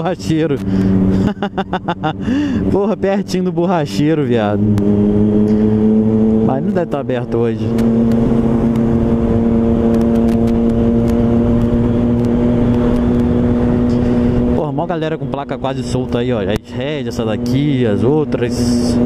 borracheiro. Porra, pertinho do borracheiro, viado. Mas não deve estar aberto hoje. Porra, mó galera com placa quase solta aí, ó. As Red, essa daqui, as outras.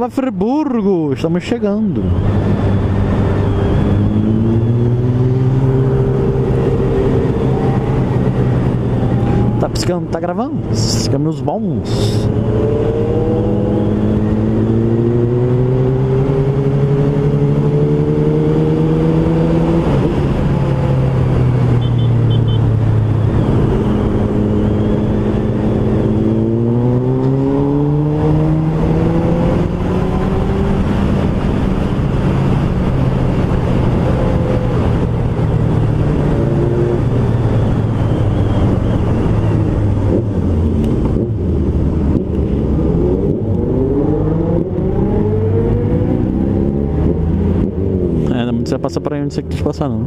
Nova Friburgo, estamos chegando. Tá piscando, tá gravando? Caminhos bons. Por aí onde você quis passar, não.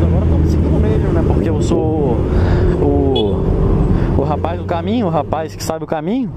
Agora eu tô me seguindo mesmo, né? Porque eu sou o, o rapaz do caminho, o rapaz que sabe o caminho.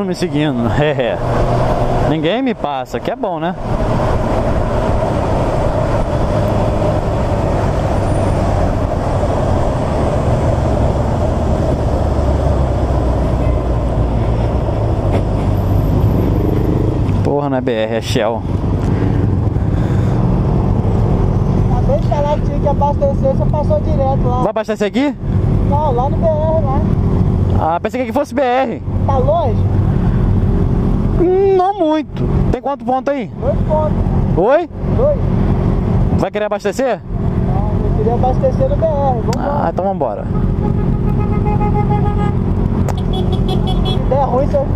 Mundo me seguindo. É. Ninguém me passa, que é bom, né? Porra, não é BR, é Shell. Acabei de falar que tinha que abastecer, você passou direto lá. Vai abastecer aqui? Não, lá no BR, lá. Ah, pensei que fosse BR. Tá longe? Não muito. Tem quanto ponto aí? Dois pontos. Oi? Dois. Vai querer abastecer? Não, eu queria abastecer no BR. Lá. Ah, então vambora. Se der ruim, você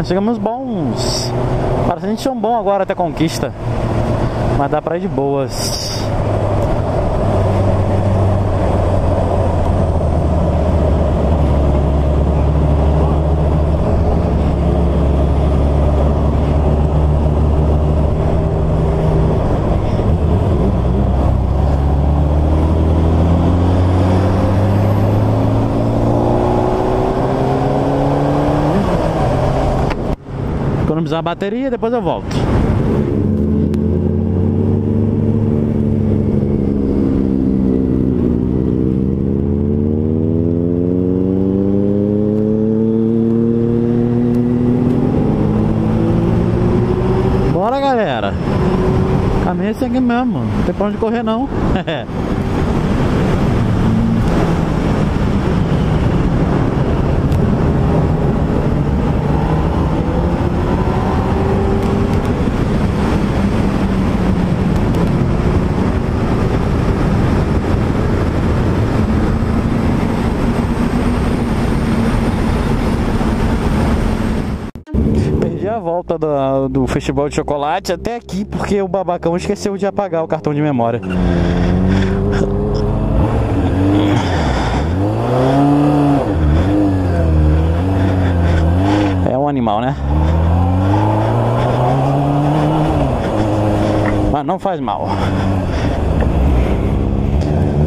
tá gravando, chegamos bons. Parece que a gente é um bom agora até conquista. Mas dá pra ir de boas. Economizar a bateria, depois eu volto. Bora galera! Caminho é esse aqui mesmo, não tem pra onde correr não. Perdi a volta do, do festival de chocolate até aqui porque o babacão esqueceu de apagar o cartão de memória. É um animal, né? Mas não faz mal.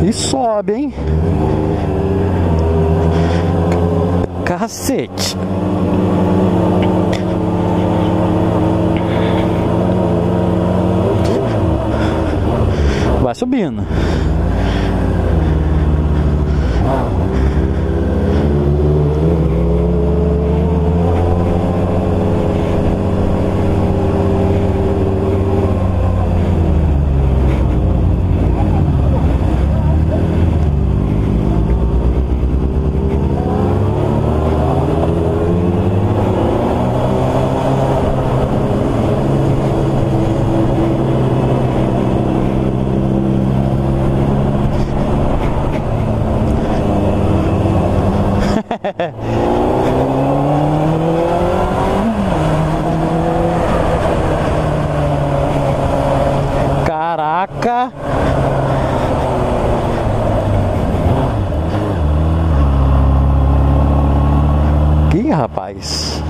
E sobe, hein? Cacete. Subindo. rapaz.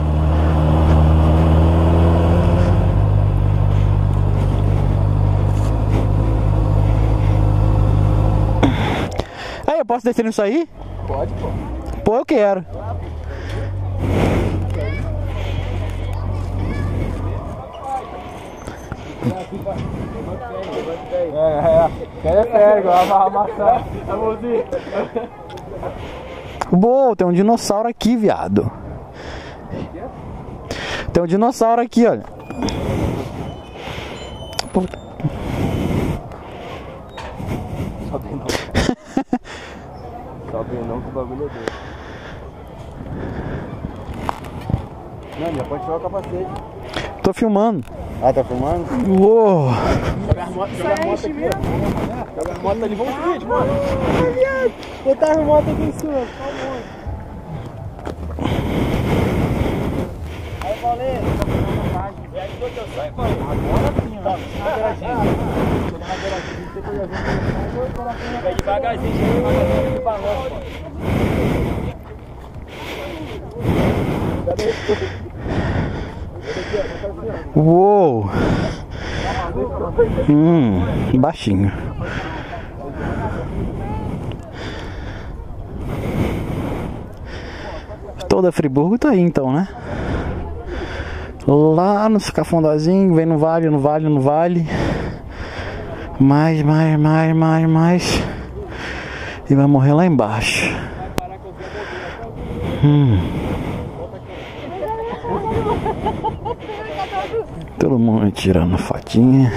Aí, eu posso descer nisso aí? Pode, pô. Pô, eu quero. É, é. É sério, igual a maçã. A mãozinha. Boa, tem um dinossauro aqui, viado. Tem um dinossauro aqui, olha. Puta. Sobe não. Sobe não que o bagulho é doido. Não, já pode tirar o capacete. Tô filmando. Ah, tá filmando? Uou. Joga a moto, joga a moto aqui, ó. Joga a moto ali, vamos subir, mano. Ai, viado. Botar a moto aqui em cima. Aí, Paulinho. E aí, quando eu saio? Agora sim, ó. Vai devagarzinho, devagarzinho Uou! Hum, baixinho. Toda Friburgo tá aí então, né? Lá no Cafondazinho, vem no vale, no vale, no vale. Mais, mais, mais, mais, mais. E vai morrer lá embaixo. Hum. Todo mundo tirando fotinha.